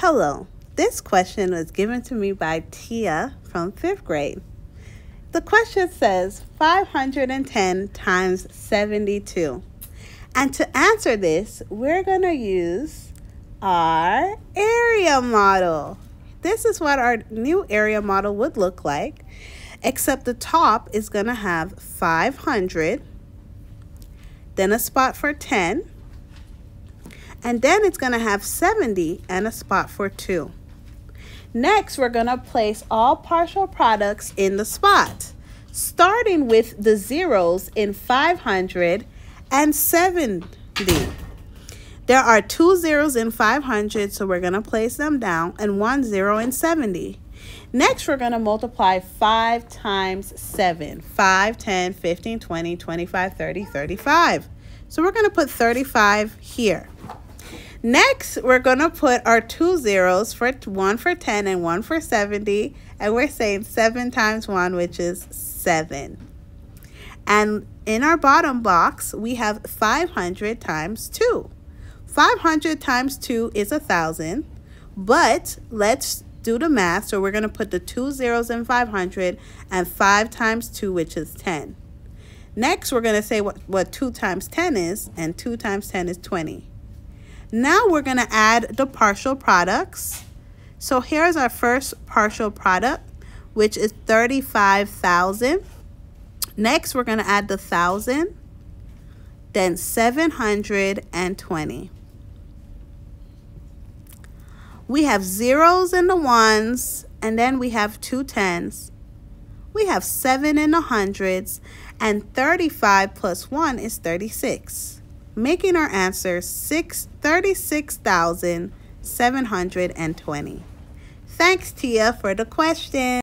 Hello, this question was given to me by Tia from fifth grade. The question says 510 times 72. And to answer this, we're going to use our area model. This is what our new area model would look like, except the top is going to have 500, then a spot for 10, and then it's going to have 70 and a spot for 2. Next, we're going to place all partial products in the spot, starting with the zeros in 500 and 70. There are two zeros in 500, so we're going to place them down, and one zero in 70. Next, we're going to multiply 5 times 7. 5, 10, 15, 20, 25, 30, 35. So we're going to put 35 here. Next, we're going to put our two zeros for one for 10 and one for 70. And we're saying 7 times 1, which is 7. And in our bottom box, we have 500 times 2. 500 times 2 is a 1,000. But let's do the math. So we're going to put the two zeros in 500 and 5 times 2, which is 10. Next, we're going to say what, what 2 times 10 is, and 2 times 10 is 20. Now we're going to add the partial products. So here's our first partial product, which is 35,000. Next, we're going to add the 1,000, then 720. We have zeros and the ones, and then we have two tens. We have seven in the hundreds, and 35 plus 1 is 36 making our answer 36,720. Thanks, Tia, for the question.